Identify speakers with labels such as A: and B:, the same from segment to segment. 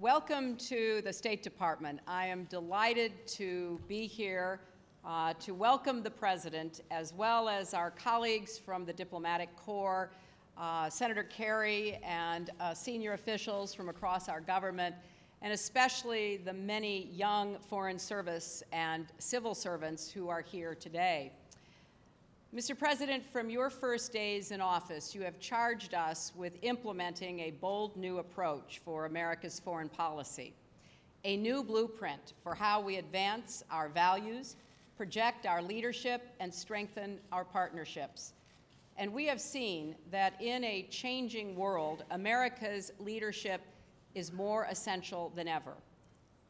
A: Welcome to the State Department. I am delighted to be here uh, to welcome the President as well as our colleagues from the Diplomatic Corps, uh, Senator Kerry, and uh, senior officials from across our government, and especially the many young Foreign Service and civil servants who are here today. Mr. President, from your first days in office, you have charged us with implementing a bold new approach for America's foreign policy, a new blueprint for how we advance our values, project our leadership, and strengthen our partnerships. And we have seen that in a changing world, America's leadership is more essential than ever,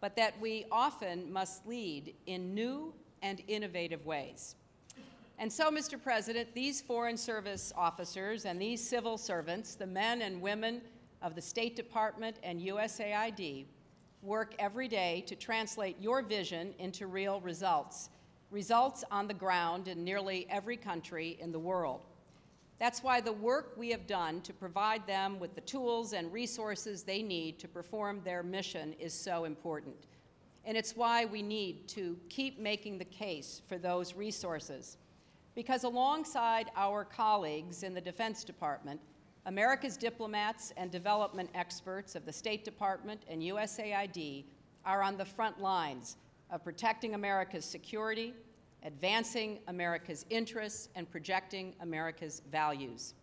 A: but that we often must lead in new and innovative ways. And so, Mr. President, these Foreign Service officers and these civil servants, the men and women of the State Department and USAID, work every day to translate your vision into real results, results on the ground in nearly every country in the world. That's why the work we have done to provide them with the tools and resources they need to perform their mission is so important. And it's why we need to keep making the case for those resources because alongside our colleagues in the Defense Department, America's diplomats and development experts of the State Department and USAID are on the front lines of protecting America's security, advancing America's interests, and projecting America's values.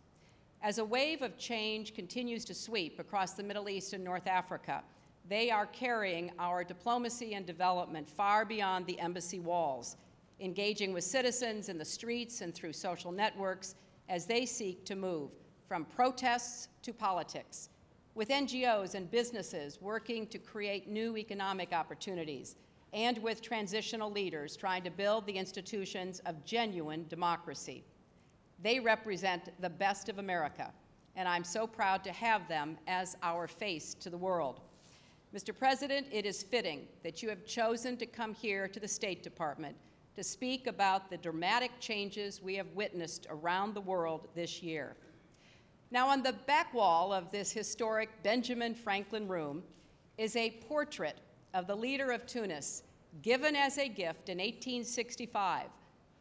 A: As a wave of change continues to sweep across the Middle East and North Africa, they are carrying our diplomacy and development far beyond the embassy walls engaging with citizens in the streets and through social networks as they seek to move from protests to politics, with NGOs and businesses working to create new economic opportunities, and with transitional leaders trying to build the institutions of genuine democracy. They represent the best of America, and I'm so proud to have them as our face to the world. Mr. President, it is fitting that you have chosen to come here to the State Department to speak about the dramatic changes we have witnessed around the world this year. Now, on the back wall of this historic Benjamin Franklin room is a portrait of the leader of Tunis given as a gift in 1865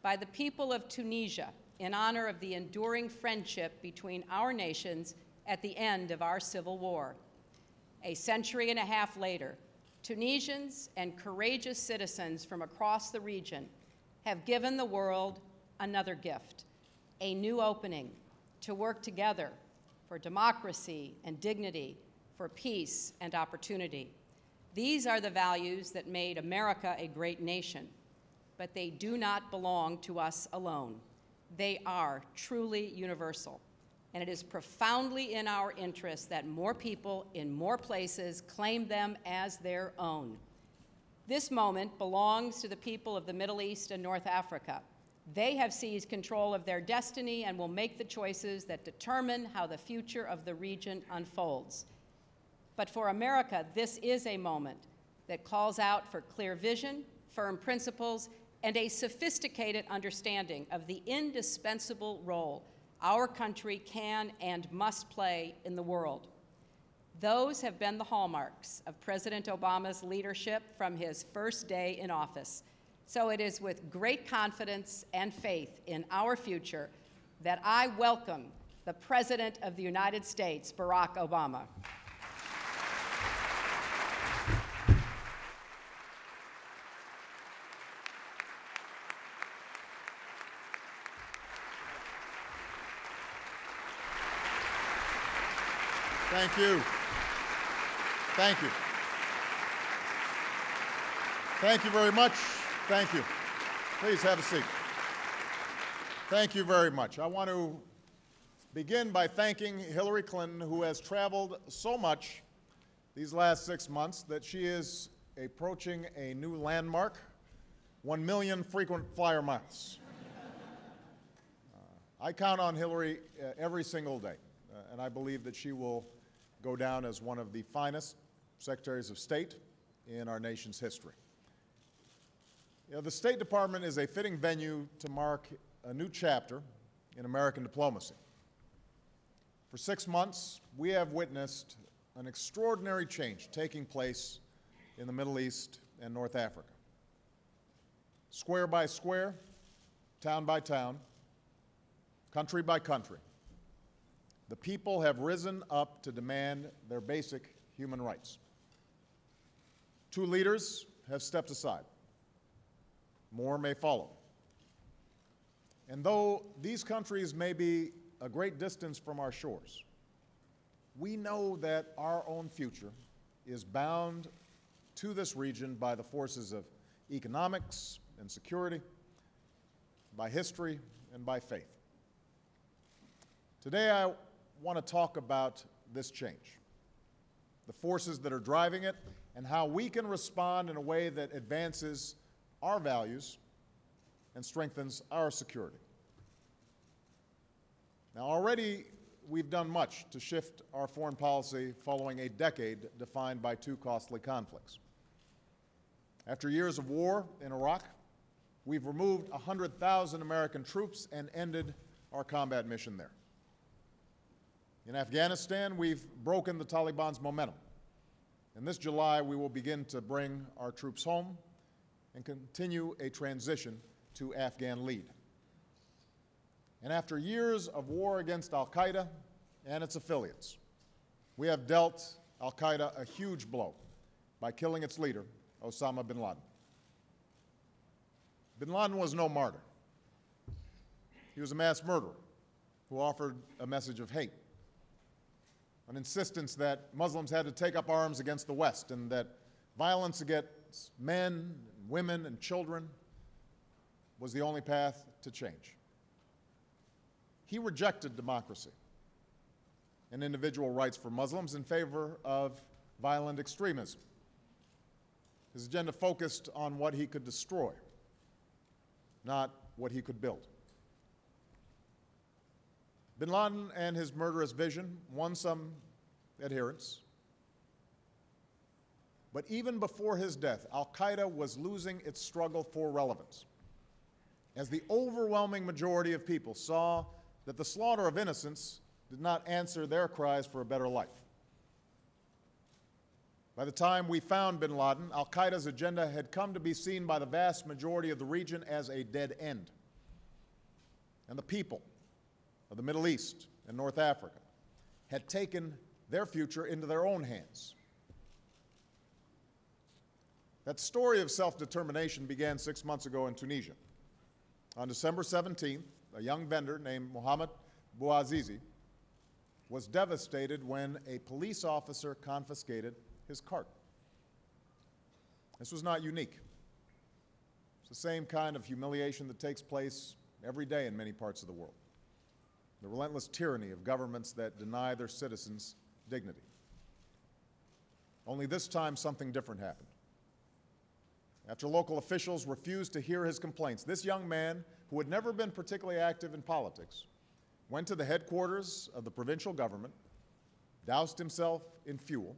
A: by the people of Tunisia in honor of the enduring friendship between our nations at the end of our Civil War. A century and a half later, Tunisians and courageous citizens from across the region have given the world another gift, a new opening to work together for democracy and dignity, for peace and opportunity. These are the values that made America a great nation, but they do not belong to us alone. They are truly universal, and it is profoundly in our interest that more people in more places claim them as their own. This moment belongs to the people of the Middle East and North Africa. They have seized control of their destiny and will make the choices that determine how the future of the region unfolds. But for America, this is a moment that calls out for clear vision, firm principles, and a sophisticated understanding of the indispensable role our country can and must play in the world. Those have been the hallmarks of President Obama's leadership from his first day in office. So it is with great confidence and faith in our future that I welcome the President of the United States, Barack Obama.
B: Thank you. Thank you. Thank you very much. Thank you. Please have a seat. Thank you very much. I want to begin by thanking Hillary Clinton, who has traveled so much these last six months that she is approaching a new landmark 1 million frequent flyer miles. uh, I count on Hillary uh, every single day, uh, and I believe that she will go down as one of the finest secretaries of state in our nation's history. You know, the State Department is a fitting venue to mark a new chapter in American diplomacy. For six months, we have witnessed an extraordinary change taking place in the Middle East and North Africa. Square by square, town by town, country by country, the people have risen up to demand their basic human rights. Two leaders have stepped aside. More may follow. And though these countries may be a great distance from our shores, we know that our own future is bound to this region by the forces of economics and security, by history, and by faith. Today, I want to talk about this change, the forces that are driving it, and how we can respond in a way that advances our values and strengthens our security. Now, already we've done much to shift our foreign policy following a decade defined by two costly conflicts. After years of war in Iraq, we've removed 100,000 American troops and ended our combat mission there. In Afghanistan, we've broken the Taliban's momentum. And this July, we will begin to bring our troops home and continue a transition to Afghan lead. And after years of war against Al Qaeda and its affiliates, we have dealt Al Qaeda a huge blow by killing its leader, Osama bin Laden. Bin Laden was no martyr. He was a mass murderer who offered a message of hate, an insistence that Muslims had to take up arms against the West and that violence against men, women, and children was the only path to change. He rejected democracy and individual rights for Muslims in favor of violent extremism. His agenda focused on what he could destroy, not what he could build. Bin Laden and his murderous vision won some adherents. But even before his death, Al Qaeda was losing its struggle for relevance. As the overwhelming majority of people saw that the slaughter of innocents did not answer their cries for a better life. By the time we found bin Laden, Al Qaeda's agenda had come to be seen by the vast majority of the region as a dead end. And the people of the Middle East and North Africa had taken their future into their own hands. That story of self determination began six months ago in Tunisia. On December 17th, a young vendor named Mohamed Bouazizi was devastated when a police officer confiscated his cart. This was not unique. It's the same kind of humiliation that takes place every day in many parts of the world. The relentless tyranny of governments that deny their citizens dignity. Only this time, something different happened. After local officials refused to hear his complaints, this young man, who had never been particularly active in politics, went to the headquarters of the provincial government, doused himself in fuel,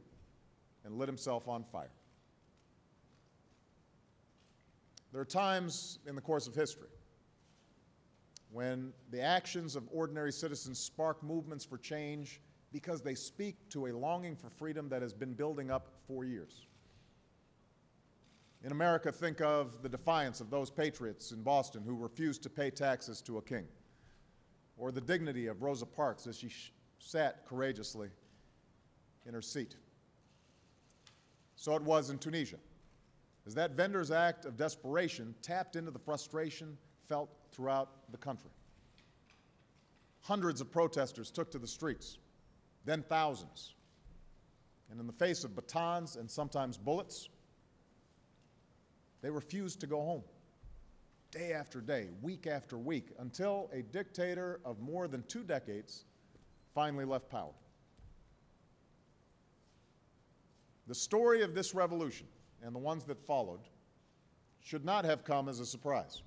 B: and lit himself on fire. There are times in the course of history when the actions of ordinary citizens spark movements for change because they speak to a longing for freedom that has been building up for years. In America, think of the defiance of those patriots in Boston who refused to pay taxes to a king, or the dignity of Rosa Parks as she sat courageously in her seat. So it was in Tunisia, as that vendor's act of desperation tapped into the frustration felt throughout the country. Hundreds of protesters took to the streets, then thousands. And in the face of batons and sometimes bullets, they refused to go home day after day, week after week, until a dictator of more than two decades finally left power. The story of this revolution and the ones that followed should not have come as a surprise.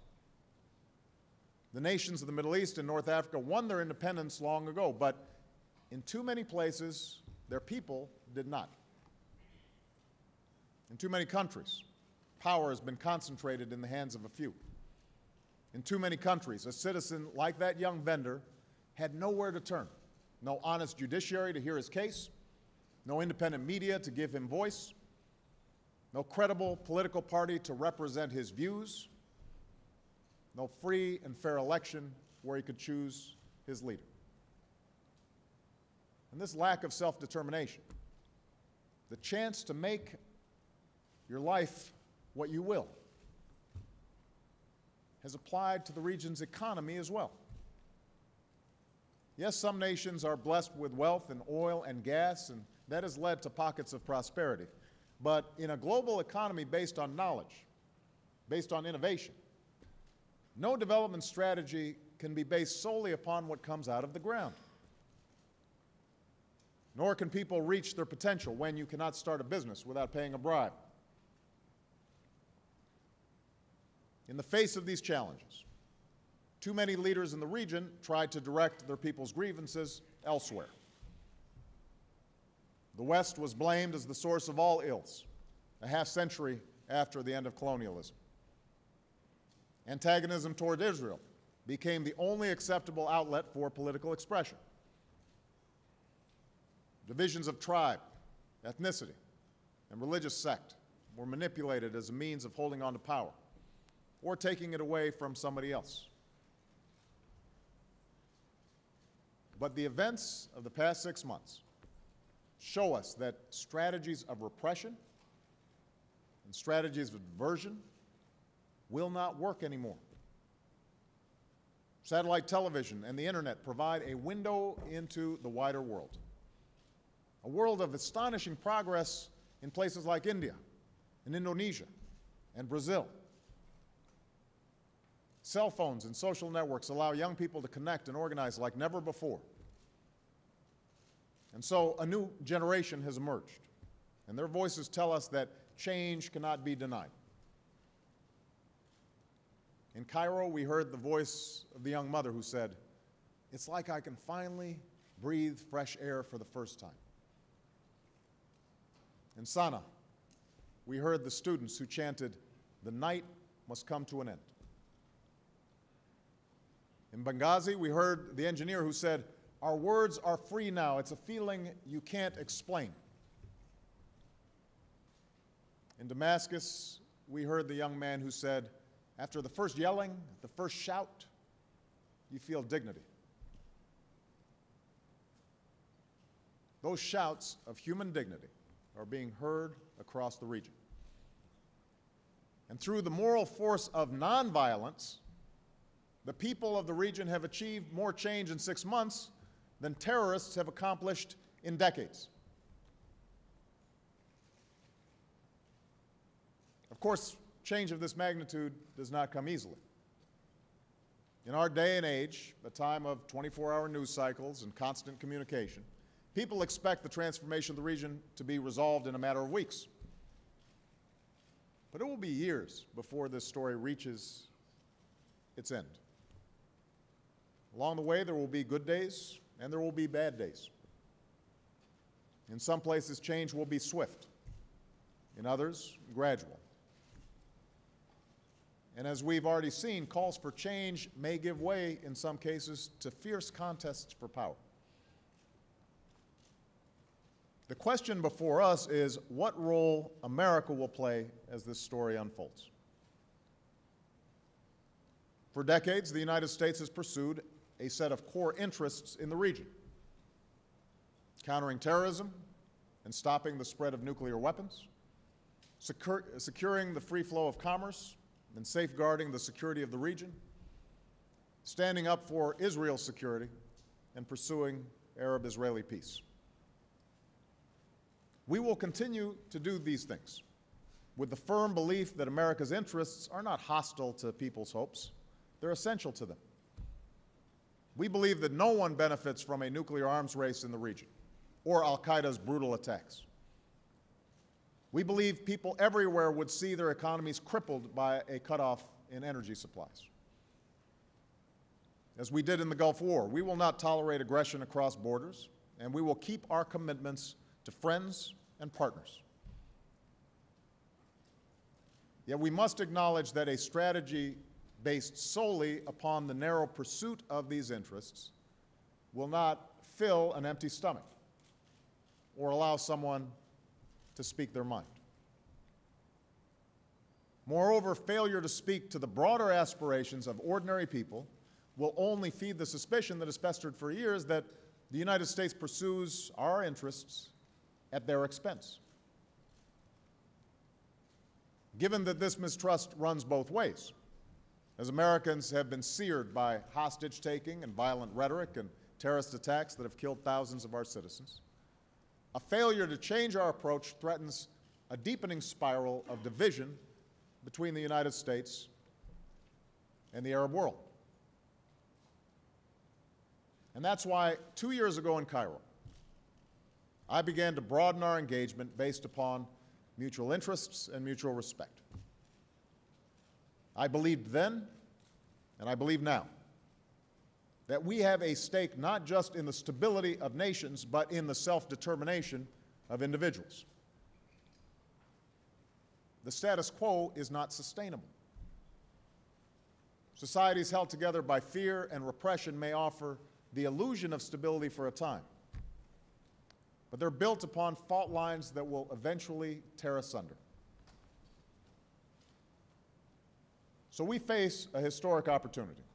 B: The nations of the Middle East and North Africa won their independence long ago, but in too many places, their people did not. In too many countries, power has been concentrated in the hands of a few. In too many countries, a citizen like that young vendor had nowhere to turn no honest judiciary to hear his case, no independent media to give him voice, no credible political party to represent his views, no free and fair election where he could choose his leader. And this lack of self determination, the chance to make your life what you will, has applied to the region's economy as well. Yes, some nations are blessed with wealth and oil and gas, and that has led to pockets of prosperity. But in a global economy based on knowledge, based on innovation, no development strategy can be based solely upon what comes out of the ground. Nor can people reach their potential when you cannot start a business without paying a bribe. In the face of these challenges, too many leaders in the region tried to direct their people's grievances elsewhere. The West was blamed as the source of all ills, a half century after the end of colonialism. Antagonism toward Israel became the only acceptable outlet for political expression. Divisions of tribe, ethnicity, and religious sect were manipulated as a means of holding on to power or taking it away from somebody else. But the events of the past six months show us that strategies of repression and strategies of diversion will not work anymore. Satellite television and the internet provide a window into the wider world, a world of astonishing progress in places like India and Indonesia and Brazil. Cell phones and social networks allow young people to connect and organize like never before. And so a new generation has emerged, and their voices tell us that change cannot be denied. In Cairo, we heard the voice of the young mother who said, It's like I can finally breathe fresh air for the first time. In Sana'a, we heard the students who chanted, The night must come to an end. In Benghazi, we heard the engineer who said, Our words are free now. It's a feeling you can't explain. In Damascus, we heard the young man who said, After the first yelling, the first shout, you feel dignity. Those shouts of human dignity are being heard across the region. And through the moral force of nonviolence, the people of the region have achieved more change in six months than terrorists have accomplished in decades. Of course, change of this magnitude does not come easily. In our day and age, a time of 24 hour news cycles and constant communication, people expect the transformation of the region to be resolved in a matter of weeks. But it will be years before this story reaches its end. Along the way, there will be good days and there will be bad days. In some places, change will be swift, in others, gradual. And as we've already seen, calls for change may give way, in some cases, to fierce contests for power. The question before us is what role America will play as this story unfolds. For decades, the United States has pursued a set of core interests in the region countering terrorism and stopping the spread of nuclear weapons, securing the free flow of commerce and safeguarding the security of the region, standing up for Israel's security, and pursuing Arab Israeli peace. We will continue to do these things with the firm belief that America's interests are not hostile to people's hopes, they're essential to them. We believe that no one benefits from a nuclear arms race in the region or Al Qaeda's brutal attacks. We believe people everywhere would see their economies crippled by a cutoff in energy supplies. As we did in the Gulf War, we will not tolerate aggression across borders, and we will keep our commitments to friends and partners. Yet we must acknowledge that a strategy based solely upon the narrow pursuit of these interests will not fill an empty stomach or allow someone to speak their mind. Moreover, failure to speak to the broader aspirations of ordinary people will only feed the suspicion that has festered for years that the United States pursues our interests at their expense. Given that this mistrust runs both ways, as Americans have been seared by hostage taking and violent rhetoric and terrorist attacks that have killed thousands of our citizens, a failure to change our approach threatens a deepening spiral of division between the United States and the Arab world. And that's why two years ago in Cairo, I began to broaden our engagement based upon mutual interests and mutual respect. I believed then, and I believe now, that we have a stake not just in the stability of nations, but in the self determination of individuals. The status quo is not sustainable. Societies held together by fear and repression may offer the illusion of stability for a time, but they're built upon fault lines that will eventually tear asunder. So we face a historic opportunity.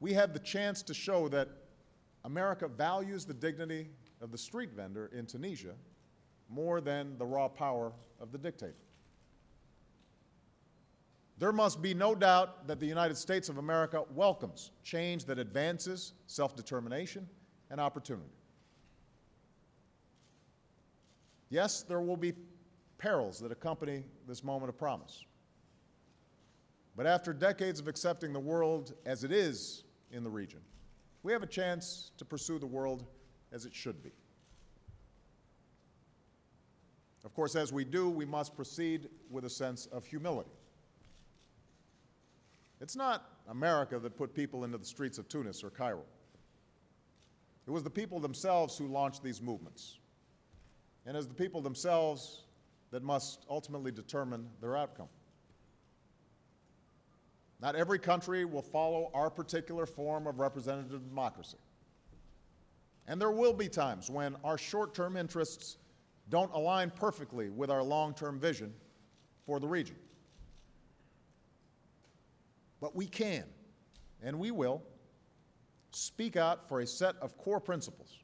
B: We have the chance to show that America values the dignity of the street vendor in Tunisia more than the raw power of the dictator. There must be no doubt that the United States of America welcomes change that advances self determination and opportunity. Yes, there will be perils that accompany this moment of promise. But after decades of accepting the world as it is in the region, we have a chance to pursue the world as it should be. Of course, as we do, we must proceed with a sense of humility. It's not America that put people into the streets of Tunis or Cairo. It was the people themselves who launched these movements. And it's the people themselves that must ultimately determine their outcome. Not every country will follow our particular form of representative democracy. And there will be times when our short term interests don't align perfectly with our long term vision for the region. But we can, and we will, speak out for a set of core principles,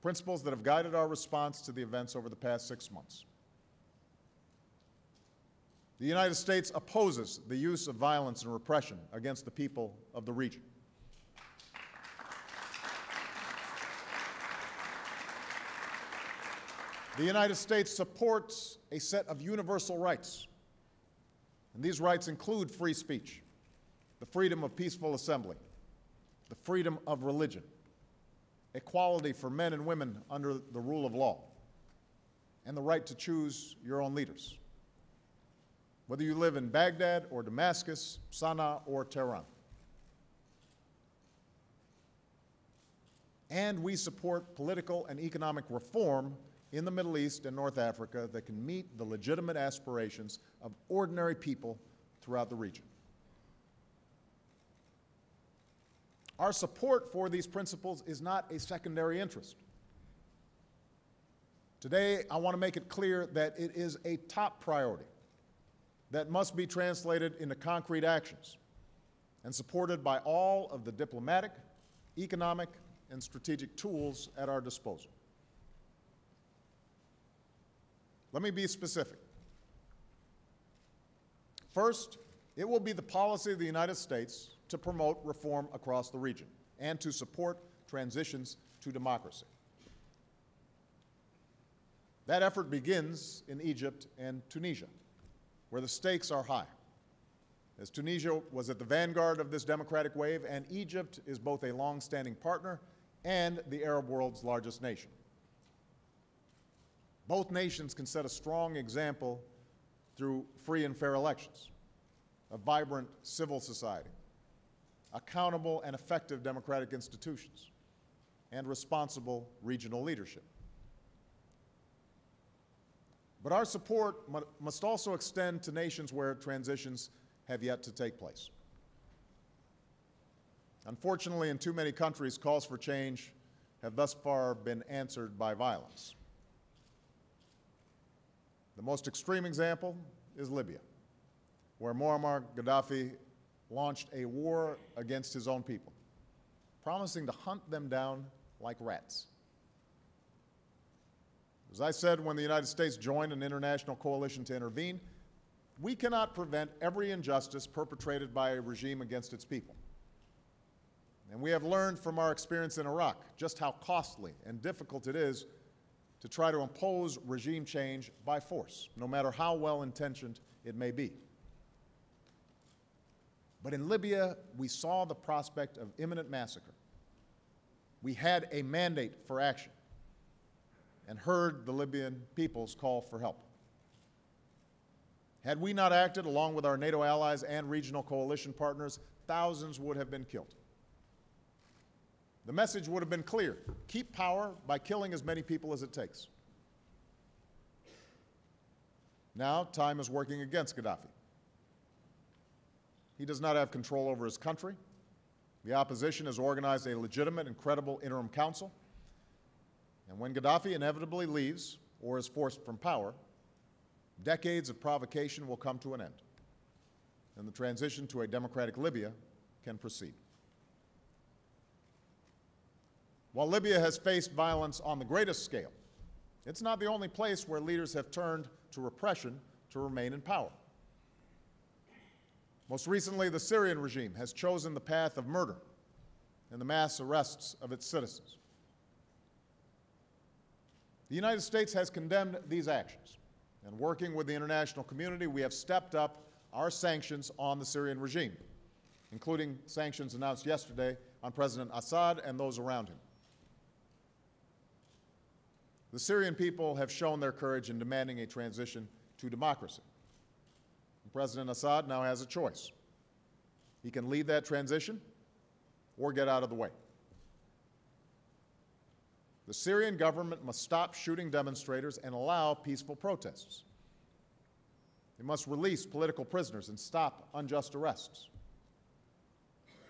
B: principles that have guided our response to the events over the past six months. The United States opposes the use of violence and repression against the people of the region. The United States supports a set of universal rights and these rights include free speech, the freedom of peaceful assembly, the freedom of religion, equality for men and women under the rule of law, and the right to choose your own leaders, whether you live in Baghdad or Damascus, Sana'a or Tehran. And we support political and economic reform in the Middle East and North Africa that can meet the legitimate aspirations of ordinary people throughout the region. Our support for these principles is not a secondary interest. Today, I want to make it clear that it is a top priority that must be translated into concrete actions and supported by all of the diplomatic, economic, and strategic tools at our disposal. Let me be specific. First, it will be the policy of the United States to promote reform across the region and to support transitions to democracy. That effort begins in Egypt and Tunisia, where the stakes are high. As Tunisia was at the vanguard of this democratic wave, and Egypt is both a long standing partner and the Arab world's largest nation. Both nations can set a strong example through free and fair elections, a vibrant civil society, accountable and effective democratic institutions, and responsible regional leadership. But our support must also extend to nations where transitions have yet to take place. Unfortunately, in too many countries, calls for change have thus far been answered by violence. The most extreme example is Libya, where Muammar Gaddafi launched a war against his own people, promising to hunt them down like rats. As I said when the United States joined an international coalition to intervene, we cannot prevent every injustice perpetrated by a regime against its people. And we have learned from our experience in Iraq just how costly and difficult it is to try to impose regime change by force, no matter how well intentioned it may be. But in Libya, we saw the prospect of imminent massacre. We had a mandate for action and heard the Libyan people's call for help. Had we not acted along with our NATO allies and regional coalition partners, thousands would have been killed. The message would have been clear keep power by killing as many people as it takes. Now, time is working against Gaddafi. He does not have control over his country. The opposition has organized a legitimate and credible interim council. And when Gaddafi inevitably leaves or is forced from power, decades of provocation will come to an end, and the transition to a democratic Libya can proceed. While Libya has faced violence on the greatest scale, it's not the only place where leaders have turned to repression to remain in power. Most recently, the Syrian regime has chosen the path of murder and the mass arrests of its citizens. The United States has condemned these actions, and working with the international community, we have stepped up our sanctions on the Syrian regime, including sanctions announced yesterday on President Assad and those around him. The Syrian people have shown their courage in demanding a transition to democracy. And President Assad now has a choice. He can lead that transition or get out of the way. The Syrian government must stop shooting demonstrators and allow peaceful protests. It must release political prisoners and stop unjust arrests.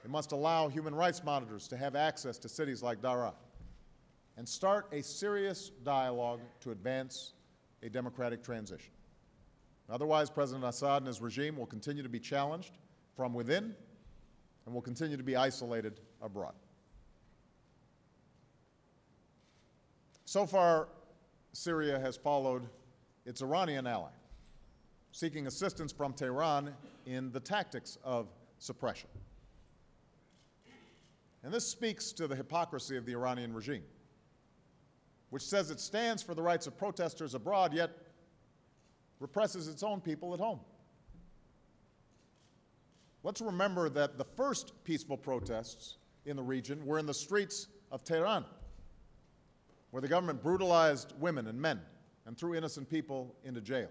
B: It must allow human rights monitors to have access to cities like Daraa and start a serious dialogue to advance a democratic transition. Otherwise, President Assad and his regime will continue to be challenged from within and will continue to be isolated abroad. So far, Syria has followed its Iranian ally, seeking assistance from Tehran in the tactics of suppression. And this speaks to the hypocrisy of the Iranian regime which says it stands for the rights of protesters abroad, yet represses its own people at home. Let's remember that the first peaceful protests in the region were in the streets of Tehran, where the government brutalized women and men and threw innocent people into jail.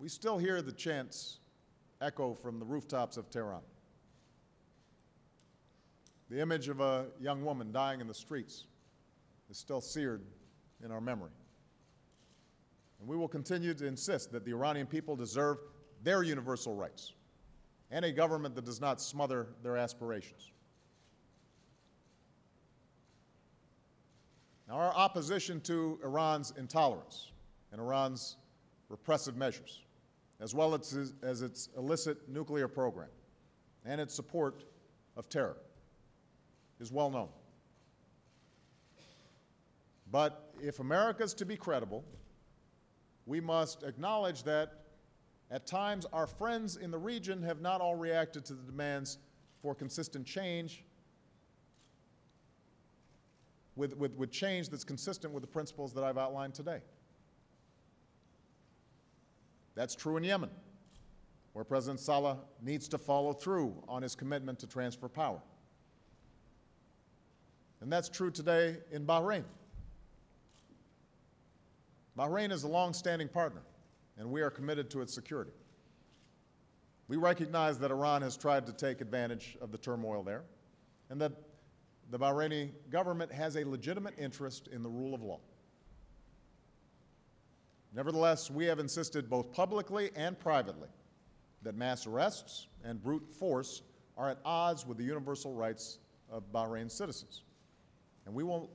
B: We still hear the chants echo from the rooftops of Tehran. The image of a young woman dying in the streets is still seared in our memory. And we will continue to insist that the Iranian people deserve their universal rights and a government that does not smother their aspirations. Our opposition to Iran's intolerance and Iran's repressive measures, as well as, as its illicit nuclear program and its support of terror, is well known. But if America is to be credible, we must acknowledge that at times our friends in the region have not all reacted to the demands for consistent change with, with, with change that's consistent with the principles that I've outlined today. That's true in Yemen, where President Saleh needs to follow through on his commitment to transfer power. And that's true today in Bahrain. Bahrain is a long-standing partner, and we are committed to its security. We recognize that Iran has tried to take advantage of the turmoil there, and that the Bahraini government has a legitimate interest in the rule of law. Nevertheless, we have insisted both publicly and privately that mass arrests and brute force are at odds with the universal rights of Bahrain's citizens. And we will,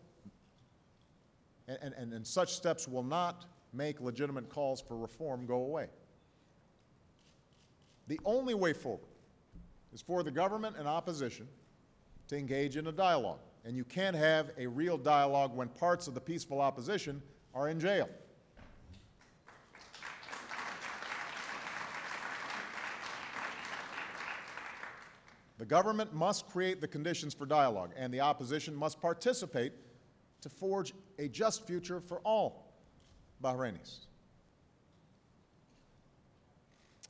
B: and, and, and such steps will not make legitimate calls for reform go away. The only way forward is for the government and opposition to engage in a dialogue. And you can't have a real dialogue when parts of the peaceful opposition are in jail. The government must create the conditions for dialogue, and the opposition must participate to forge a just future for all Bahrainis.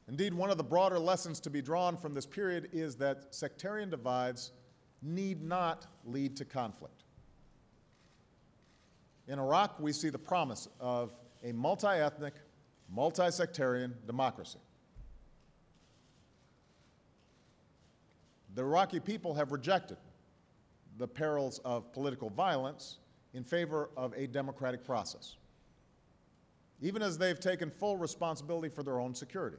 B: Indeed, one of the broader lessons to be drawn from this period is that sectarian divides need not lead to conflict. In Iraq, we see the promise of a multi ethnic, multi sectarian democracy. The Iraqi people have rejected the perils of political violence in favor of a democratic process, even as they've taken full responsibility for their own security.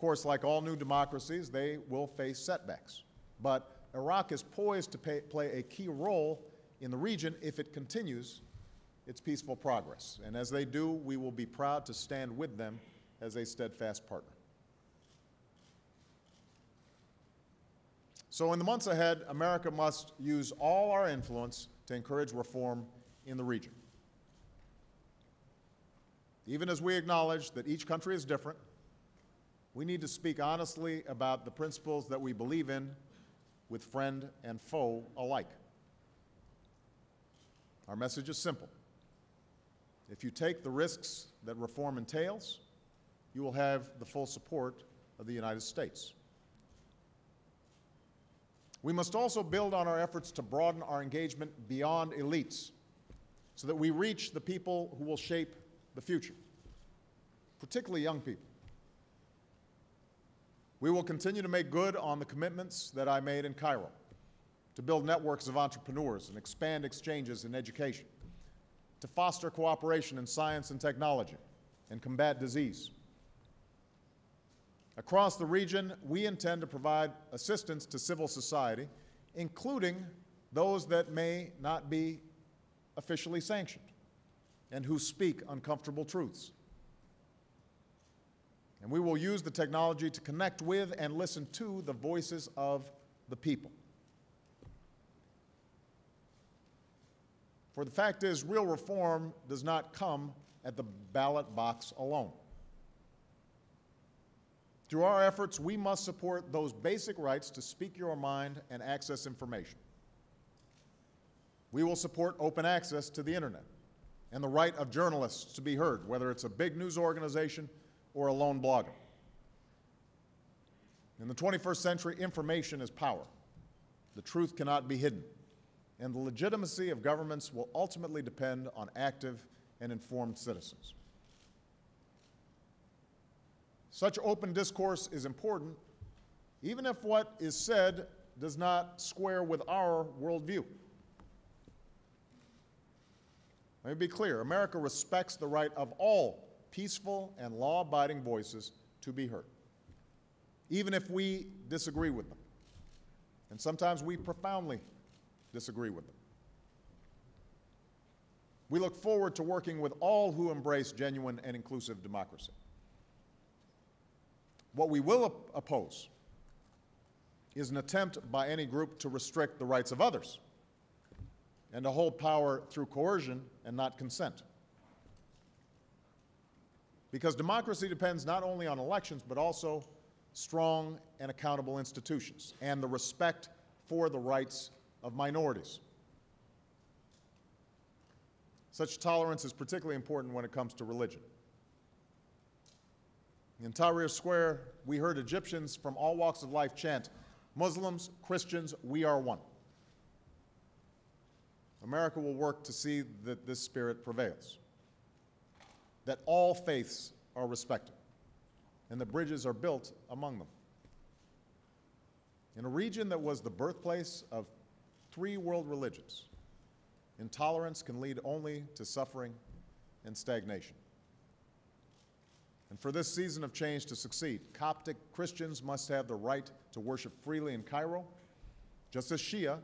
B: Of course, like all new democracies, they will face setbacks. But Iraq is poised to pay, play a key role in the region if it continues its peaceful progress. And as they do, we will be proud to stand with them as a steadfast partner. So, in the months ahead, America must use all our influence to encourage reform in the region. Even as we acknowledge that each country is different, we need to speak honestly about the principles that we believe in with friend and foe alike. Our message is simple. If you take the risks that reform entails, you will have the full support of the United States. We must also build on our efforts to broaden our engagement beyond elites so that we reach the people who will shape the future, particularly young people. We will continue to make good on the commitments that I made in Cairo to build networks of entrepreneurs and expand exchanges in education, to foster cooperation in science and technology, and combat disease. Across the region, we intend to provide assistance to civil society, including those that may not be officially sanctioned and who speak uncomfortable truths. And we will use the technology to connect with and listen to the voices of the people. For the fact is, real reform does not come at the ballot box alone. Through our efforts, we must support those basic rights to speak your mind and access information. We will support open access to the internet and the right of journalists to be heard, whether it's a big news organization or a lone blogger. In the 21st century, information is power. The truth cannot be hidden. And the legitimacy of governments will ultimately depend on active and informed citizens. Such open discourse is important, even if what is said does not square with our worldview. Let me be clear America respects the right of all peaceful and law abiding voices to be heard, even if we disagree with them. And sometimes we profoundly disagree with them. We look forward to working with all who embrace genuine and inclusive democracy. What we will op- oppose is an attempt by any group to restrict the rights of others and to hold power through coercion and not consent. Because democracy depends not only on elections, but also strong and accountable institutions and the respect for the rights of minorities. Such tolerance is particularly important when it comes to religion. In Tahrir Square, we heard Egyptians from all walks of life chant, Muslims, Christians, we are one. America will work to see that this spirit prevails, that all faiths are respected, and the bridges are built among them. In a region that was the birthplace of three world religions, intolerance can lead only to suffering and stagnation. And for this season of change to succeed, Coptic Christians must have the right to worship freely in Cairo, just as Shia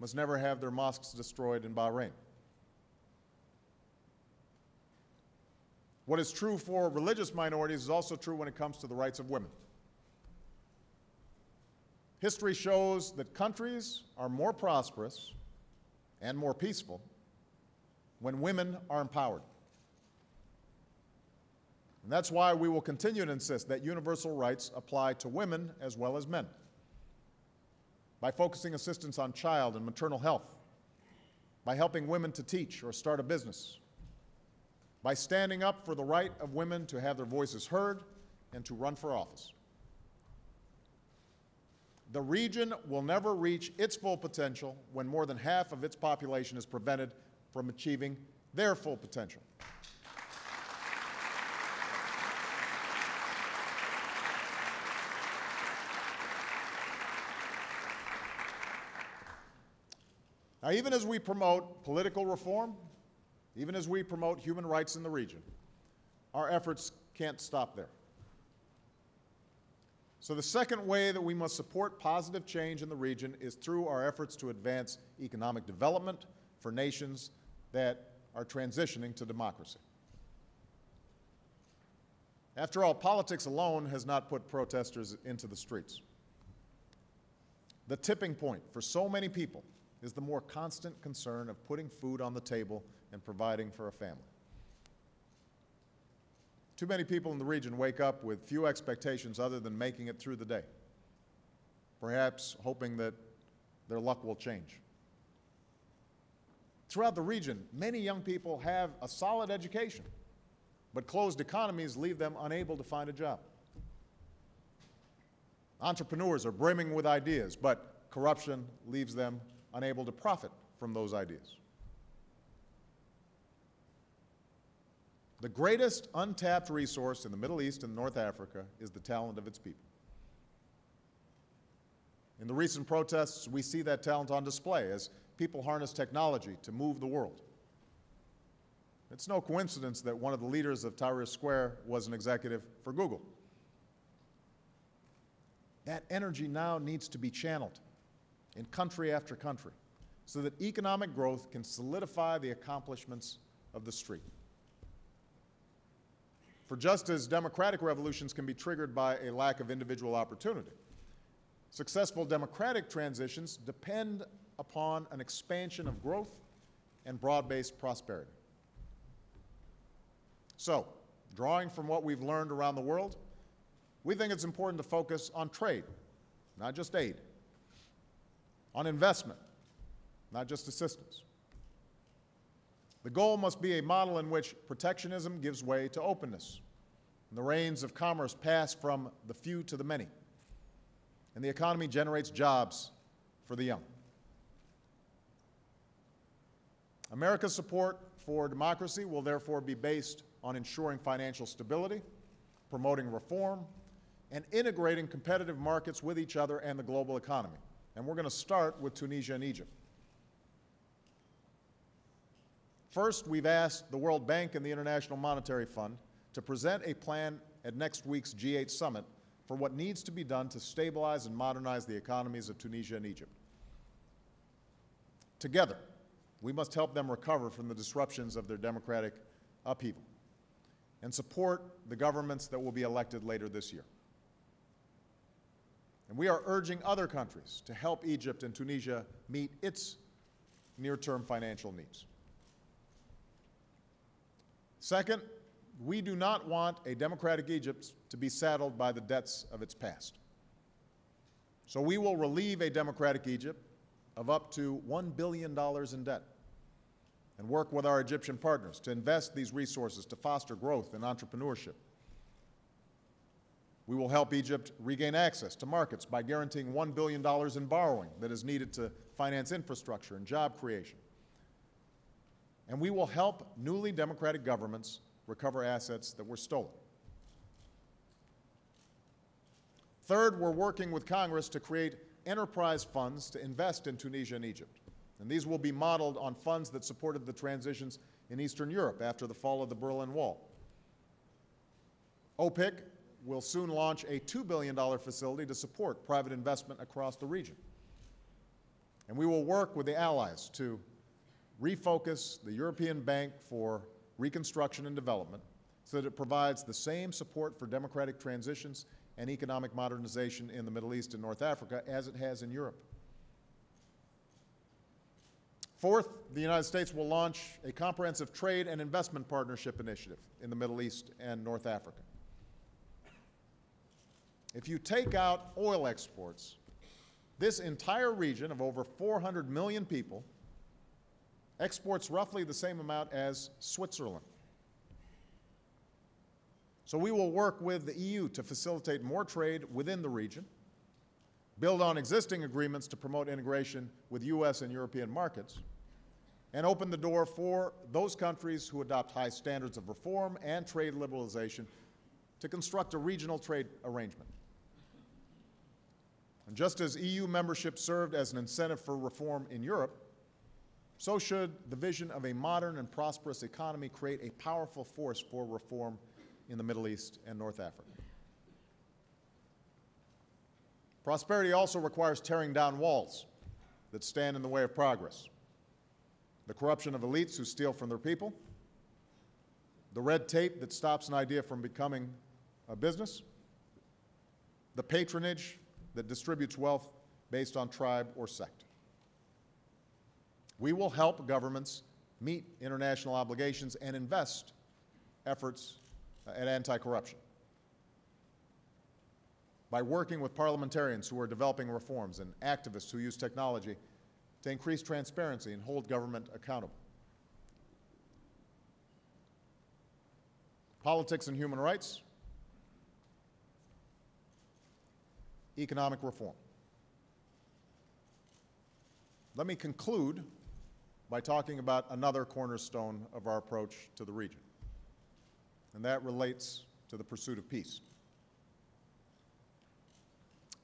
B: must never have their mosques destroyed in Bahrain. What is true for religious minorities is also true when it comes to the rights of women. History shows that countries are more prosperous and more peaceful when women are empowered. And that's why we will continue to insist that universal rights apply to women as well as men. By focusing assistance on child and maternal health, by helping women to teach or start a business, by standing up for the right of women to have their voices heard and to run for office. The region will never reach its full potential when more than half of its population is prevented from achieving their full potential. Now, even as we promote political reform, even as we promote human rights in the region, our efforts can't stop there. So, the second way that we must support positive change in the region is through our efforts to advance economic development for nations that are transitioning to democracy. After all, politics alone has not put protesters into the streets. The tipping point for so many people is the more constant concern of putting food on the table and providing for a family. Too many people in the region wake up with few expectations other than making it through the day, perhaps hoping that their luck will change. Throughout the region, many young people have a solid education, but closed economies leave them unable to find a job. Entrepreneurs are brimming with ideas, but corruption leaves them unable to profit from those ideas. The greatest untapped resource in the Middle East and North Africa is the talent of its people. In the recent protests, we see that talent on display as people harness technology to move the world. It's no coincidence that one of the leaders of Tahrir Square was an executive for Google. That energy now needs to be channeled in country after country so that economic growth can solidify the accomplishments of the street. For just as democratic revolutions can be triggered by a lack of individual opportunity, successful democratic transitions depend upon an expansion of growth and broad-based prosperity. So, drawing from what we've learned around the world, we think it's important to focus on trade, not just aid, on investment, not just assistance. The goal must be a model in which protectionism gives way to openness, and the reins of commerce pass from the few to the many, and the economy generates jobs for the young. America's support for democracy will therefore be based on ensuring financial stability, promoting reform, and integrating competitive markets with each other and the global economy. And we're going to start with Tunisia and Egypt. First, we've asked the World Bank and the International Monetary Fund to present a plan at next week's G8 summit for what needs to be done to stabilize and modernize the economies of Tunisia and Egypt. Together, we must help them recover from the disruptions of their democratic upheaval and support the governments that will be elected later this year. And we are urging other countries to help Egypt and Tunisia meet its near-term financial needs. Second, we do not want a democratic Egypt to be saddled by the debts of its past. So we will relieve a democratic Egypt of up to $1 billion in debt and work with our Egyptian partners to invest these resources to foster growth and entrepreneurship. We will help Egypt regain access to markets by guaranteeing $1 billion in borrowing that is needed to finance infrastructure and job creation. And we will help newly democratic governments recover assets that were stolen. Third, we're working with Congress to create enterprise funds to invest in Tunisia and Egypt. And these will be modeled on funds that supported the transitions in Eastern Europe after the fall of the Berlin Wall. OPIC will soon launch a $2 billion facility to support private investment across the region. And we will work with the allies to refocus the European Bank for Reconstruction and Development so that it provides the same support for democratic transitions and economic modernization in the Middle East and North Africa as it has in Europe. Fourth, the United States will launch a comprehensive trade and investment partnership initiative in the Middle East and North Africa. If you take out oil exports, this entire region of over 400 million people exports roughly the same amount as Switzerland. So we will work with the EU to facilitate more trade within the region, build on existing agreements to promote integration with U.S. and European markets, and open the door for those countries who adopt high standards of reform and trade liberalization to construct a regional trade arrangement. And just as EU membership served as an incentive for reform in Europe, so should the vision of a modern and prosperous economy create a powerful force for reform in the Middle East and North Africa. Prosperity also requires tearing down walls that stand in the way of progress. The corruption of elites who steal from their people, the red tape that stops an idea from becoming a business, the patronage that distributes wealth based on tribe or sect. We will help governments meet international obligations and invest efforts uh, at anti-corruption by working with parliamentarians who are developing reforms and activists who use technology to increase transparency and hold government accountable. Politics and human rights, economic reform. Let me conclude by talking about another cornerstone of our approach to the region, and that relates to the pursuit of peace.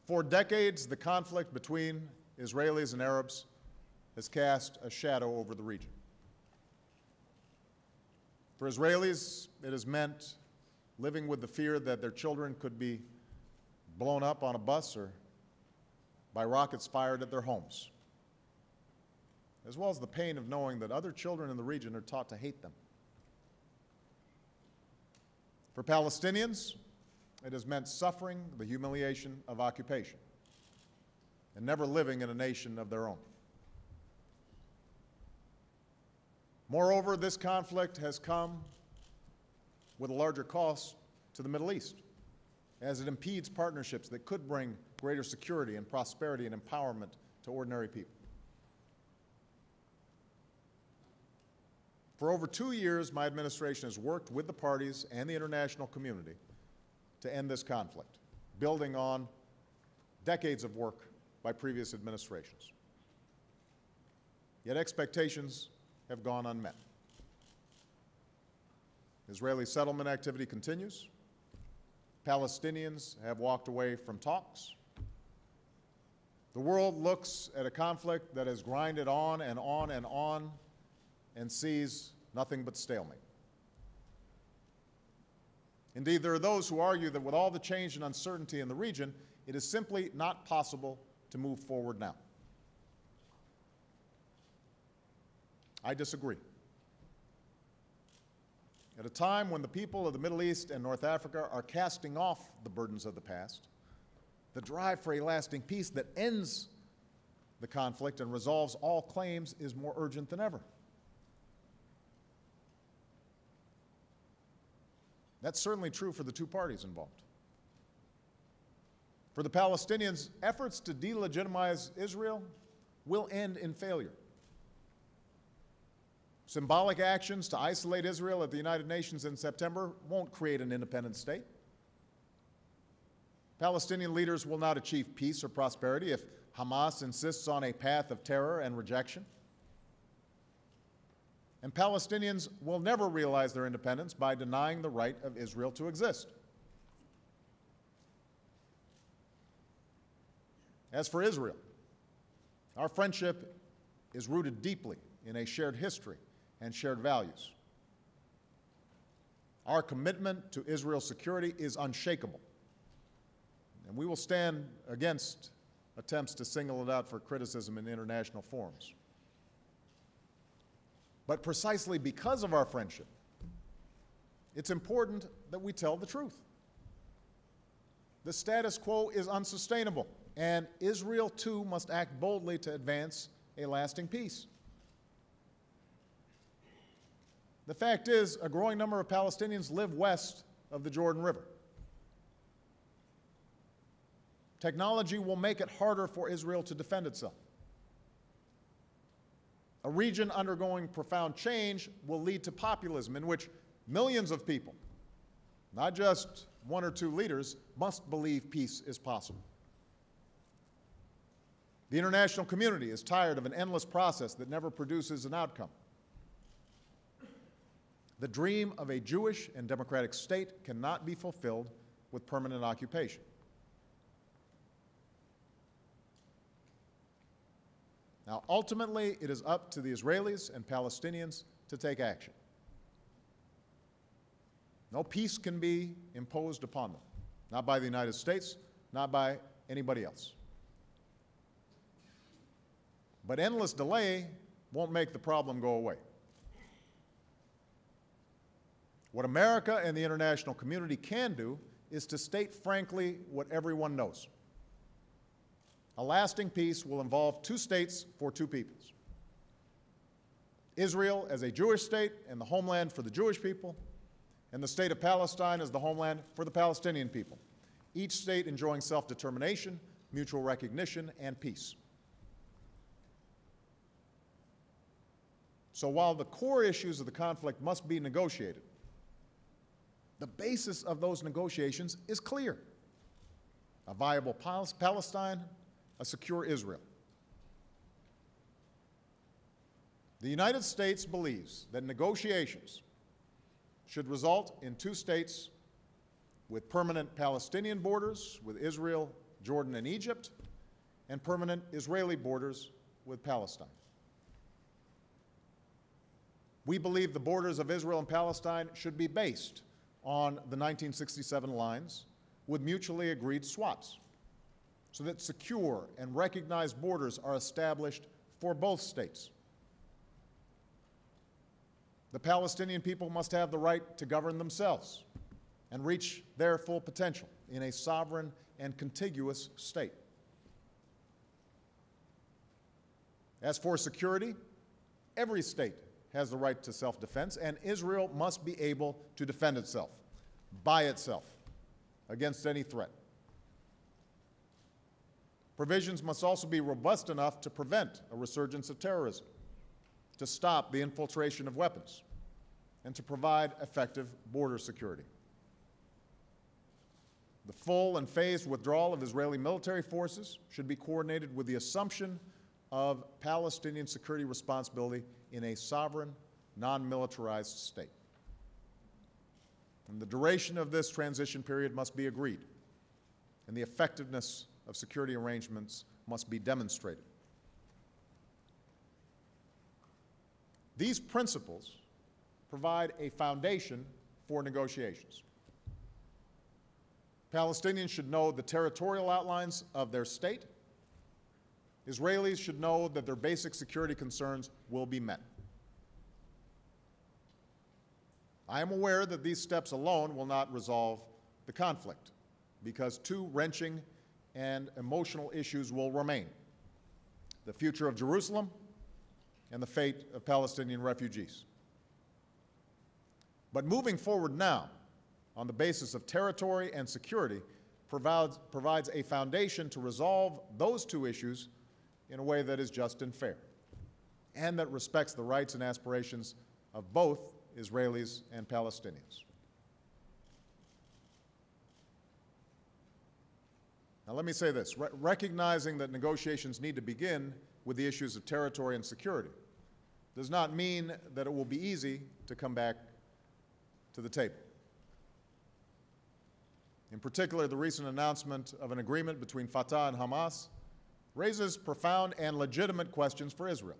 B: For decades, the conflict between Israelis and Arabs has cast a shadow over the region. For Israelis, it has meant living with the fear that their children could be blown up on a bus or by rockets fired at their homes, as well as the pain of knowing that other children in the region are taught to hate them. For Palestinians, it has meant suffering the humiliation of occupation and never living in a nation of their own. Moreover, this conflict has come with a larger cost to the Middle East as it impedes partnerships that could bring greater security and prosperity and empowerment to ordinary people. For over two years, my administration has worked with the parties and the international community to end this conflict, building on decades of work by previous administrations. Yet expectations have gone unmet. Israeli settlement activity continues. Palestinians have walked away from talks. The world looks at a conflict that has grinded on and on and on and sees nothing but stalemate. Indeed, there are those who argue that with all the change and uncertainty in the region, it is simply not possible to move forward now. I disagree. At a time when the people of the Middle East and North Africa are casting off the burdens of the past, the drive for a lasting peace that ends the conflict and resolves all claims is more urgent than ever. That's certainly true for the two parties involved. For the Palestinians, efforts to delegitimize Israel will end in failure. Symbolic actions to isolate Israel at the United Nations in September won't create an independent state. Palestinian leaders will not achieve peace or prosperity if Hamas insists on a path of terror and rejection. And Palestinians will never realize their independence by denying the right of Israel to exist. As for Israel, our friendship is rooted deeply in a shared history and shared values. Our commitment to Israel's security is unshakable. And we will stand against attempts to single it out for criticism in international forums. But precisely because of our friendship, it's important that we tell the truth. The status quo is unsustainable, and Israel too must act boldly to advance a lasting peace. The fact is, a growing number of Palestinians live west of the Jordan River. Technology will make it harder for Israel to defend itself. A region undergoing profound change will lead to populism in which millions of people, not just one or two leaders, must believe peace is possible. The international community is tired of an endless process that never produces an outcome. The dream of a Jewish and democratic state cannot be fulfilled with permanent occupation. Now, ultimately, it is up to the Israelis and Palestinians to take action. No peace can be imposed upon them, not by the United States, not by anybody else. But endless delay won't make the problem go away. What America and the international community can do is to state frankly what everyone knows. A lasting peace will involve two states for two peoples. Israel as a Jewish state and the homeland for the Jewish people, and the state of Palestine as the homeland for the Palestinian people, each state enjoying self determination, mutual recognition, and peace. So while the core issues of the conflict must be negotiated, the basis of those negotiations is clear a viable Palestine, a secure Israel. The United States believes that negotiations should result in two states with permanent Palestinian borders with Israel, Jordan, and Egypt, and permanent Israeli borders with Palestine. We believe the borders of Israel and Palestine should be based on the 1967 lines with mutually agreed swaps so that secure and recognized borders are established for both states. The Palestinian people must have the right to govern themselves and reach their full potential in a sovereign and contiguous state. As for security, every state has the right to self defense, and Israel must be able to defend itself by itself against any threat. Provisions must also be robust enough to prevent a resurgence of terrorism, to stop the infiltration of weapons, and to provide effective border security. The full and phased withdrawal of Israeli military forces should be coordinated with the assumption of Palestinian security responsibility in a sovereign, non militarized state. And the duration of this transition period must be agreed, and the effectiveness of security arrangements must be demonstrated. These principles provide a foundation for negotiations. Palestinians should know the territorial outlines of their state. Israelis should know that their basic security concerns will be met. I am aware that these steps alone will not resolve the conflict because two wrenching and emotional issues will remain the future of Jerusalem and the fate of Palestinian refugees. But moving forward now, on the basis of territory and security, provides, provides a foundation to resolve those two issues in a way that is just and fair, and that respects the rights and aspirations of both Israelis and Palestinians. Now, let me say this Re recognizing that negotiations need to begin with the issues of territory and security does not mean that it will be easy to come back to the table. In particular, the recent announcement of an agreement between Fatah and Hamas raises profound and legitimate questions for Israel.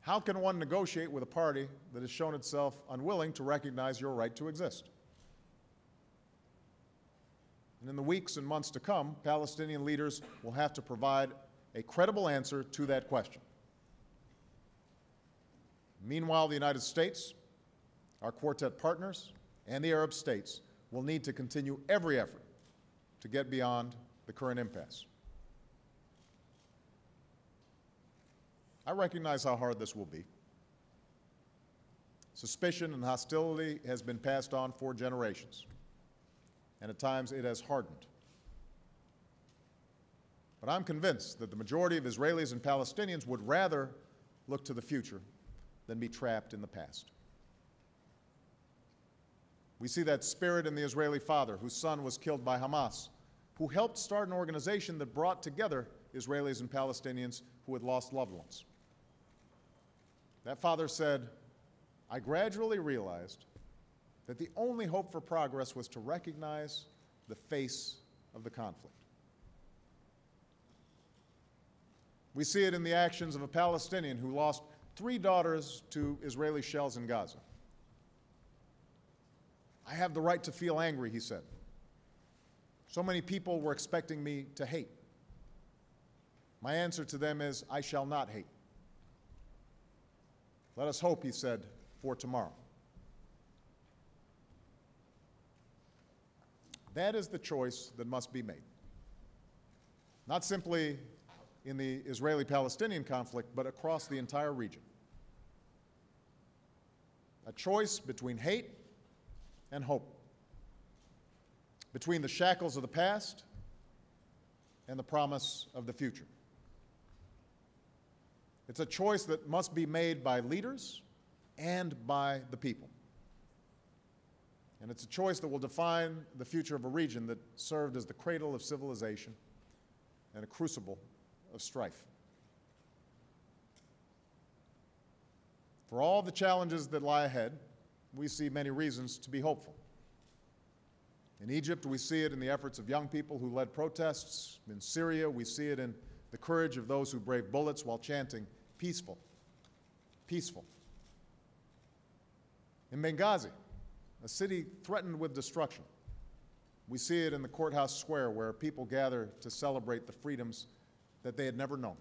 B: How can one negotiate with a party that has shown itself unwilling to recognize your right to exist? And in the weeks and months to come, Palestinian leaders will have to provide a credible answer to that question. Meanwhile, the United States, our quartet partners, and the Arab states will need to continue every effort to get beyond the current impasse. I recognize how hard this will be. Suspicion and hostility has been passed on for generations, and at times it has hardened. But I'm convinced that the majority of Israelis and Palestinians would rather look to the future than be trapped in the past. We see that spirit in the Israeli father whose son was killed by Hamas, who helped start an organization that brought together Israelis and Palestinians who had lost loved ones. That father said, I gradually realized that the only hope for progress was to recognize the face of the conflict. We see it in the actions of a Palestinian who lost three daughters to Israeli shells in Gaza. I have the right to feel angry, he said. So many people were expecting me to hate. My answer to them is, I shall not hate. Let us hope, he said, for tomorrow. That is the choice that must be made. Not simply in the Israeli Palestinian conflict, but across the entire region. A choice between hate and hope, between the shackles of the past and the promise of the future. It's a choice that must be made by leaders and by the people. And it's a choice that will define the future of a region that served as the cradle of civilization and a crucible of strife. For all the challenges that lie ahead, we see many reasons to be hopeful. In Egypt, we see it in the efforts of young people who led protests. In Syria, we see it in the courage of those who braved bullets while chanting, peaceful, peaceful. In Benghazi, a city threatened with destruction, we see it in the courthouse square where people gather to celebrate the freedoms that they had never known.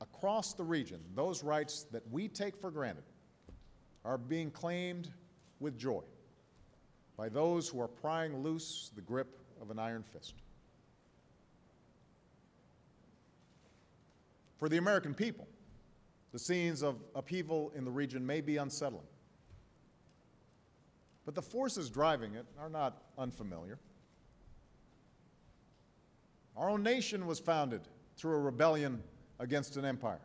B: Across the region, those rights that we take for granted are being claimed with joy by those who are prying loose the grip of an iron fist. For the American people, the scenes of upheaval in the region may be unsettling. But the forces driving it are not unfamiliar. Our own nation was founded through a rebellion against an empire.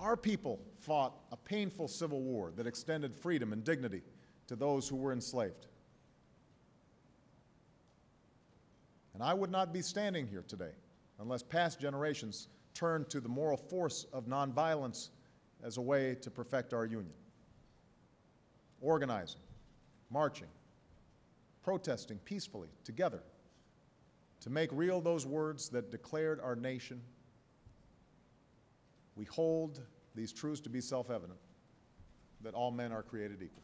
B: Our people fought a painful civil war that extended freedom and dignity to those who were enslaved. And I would not be standing here today unless past generations turned to the moral force of nonviolence as a way to perfect our union. Organizing, marching, protesting peacefully together to make real those words that declared our nation. We hold these truths to be self evident that all men are created equal.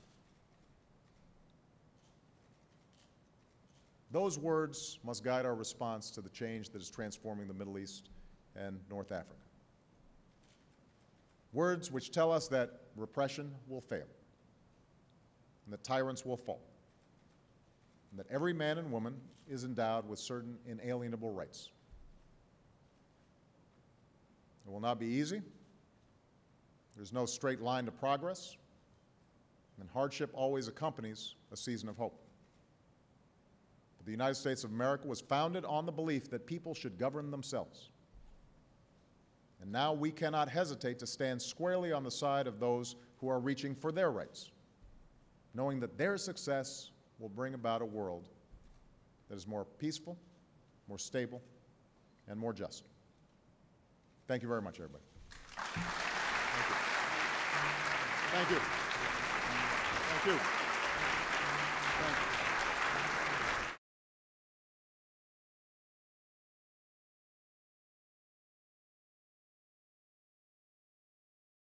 B: Those words must guide our response to the change that is transforming the Middle East and North Africa. Words which tell us that repression will fail and that tyrants will fall and that every man and woman is endowed with certain inalienable rights. It will not be easy. There's no straight line to progress, and hardship always accompanies a season of hope. But the United States of America was founded on the belief that people should govern themselves. And now we cannot hesitate to stand squarely on the side of those who are reaching for their rights, knowing that their success will bring about a world that is more peaceful, more stable, and more just. Thank you very much, everybody. Thank you. Thank you. Thank you.